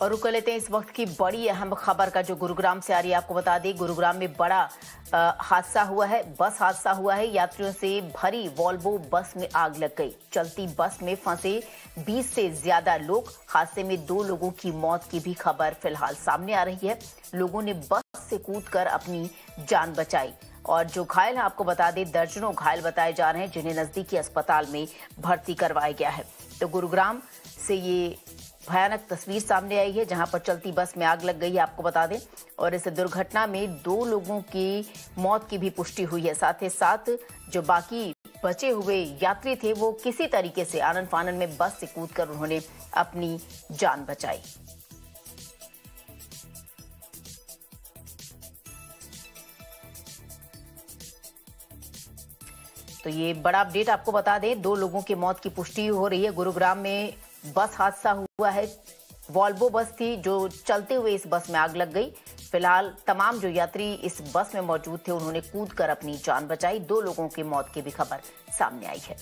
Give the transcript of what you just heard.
और रुक लेते हैं इस वक्त की बड़ी अहम खबर का जो गुरुग्राम से आ रही है, आपको बता दें, गुरुग्राम में बड़ा हादसा हुआ है, बस हादसा हुआ है, यात्रियों से भरी वॉल्वो बस में आग लग गई। चलती बस में फंसे 20 से ज़्यादा लोग, हादसे में दो लोगों की मौत की भी खबर फ़िलहाल सामने आ रही है। लोगों ने बस से कूदकर अपनी जान बचाई। और जो घायल हैं, आपको बता दें, दर्जनों घायल बताए जा रहे हैं, जिन्हें नजदीकी अस्पताल में भर्ती करवाया गया है। तो गुरुग्राम से ये भयानक तस्वीर सामने आई है, जहाँ पर चलती बस में आग लग गई है, आपको बता दें। और इस दुर्घटना में दो लोगों की मौत की भी पुष्टि हुई है। साथ ही साथ जो बाकी बचे हुए यात्री थे, वो किसी तरीके से आनंद फानन में बस से कूदकर उन्होंने अपनी जान बचाई। तो ये बड़ा अपडेट आपको बता दें, दो लोगों की मौत की पुष्टि हो रही है। गुरुग्राम में बस हादसा हुआ है। वॉल्वो बस थी जो चलते हुए इस बस में आग लग गई। फ़िलहाल तमाम जो यात्री इस बस में मौजूद थे, उन्होंने कूद कर अपनी जान बचाई। दो लोगों की मौत की भी खबर सामने आई है।